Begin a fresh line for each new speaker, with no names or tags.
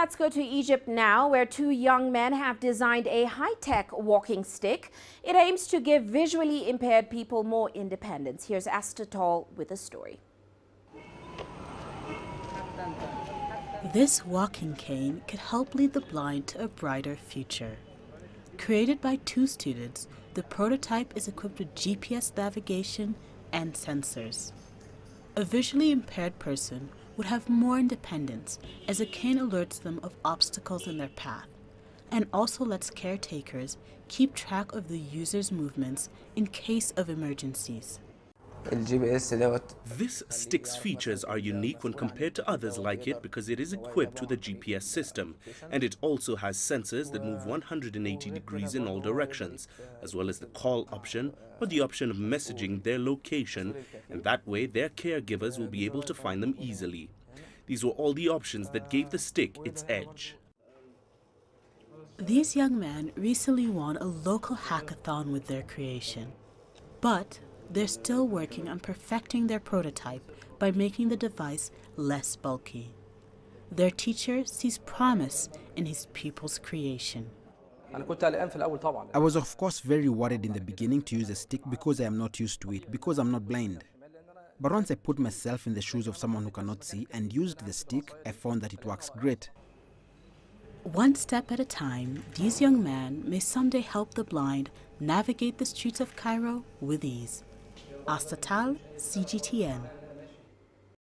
let's go to Egypt now, where two young men have designed a high-tech walking stick. It aims to give visually impaired people more independence. Here's Asta Tall with a story.
This walking cane could help lead the blind to a brighter future. Created by two students, the prototype is equipped with GPS navigation and sensors. A visually impaired person would have more independence as a cane alerts them of obstacles in their path and also lets caretakers keep track of the user's movements in case of emergencies.
This stick's features are unique when compared to others like it because it is equipped with a GPS system and it also has sensors that move 180 degrees in all directions, as well as the call option or the option of messaging their location and that way their caregivers will be able to find them easily. These were all the options that gave the stick its edge.
These young men recently won a local hackathon with their creation, but they're still working on perfecting their prototype by making the device less bulky. Their teacher sees promise in his pupil's creation.
I was of course very worried in the beginning to use a stick because I am not used to it, because I'm not blind. But once I put myself in the shoes of someone who cannot see and used the stick, I found that it works great.
One step at a time, these young men may someday help the blind navigate the streets of Cairo with ease. Asta Tall, CGTN.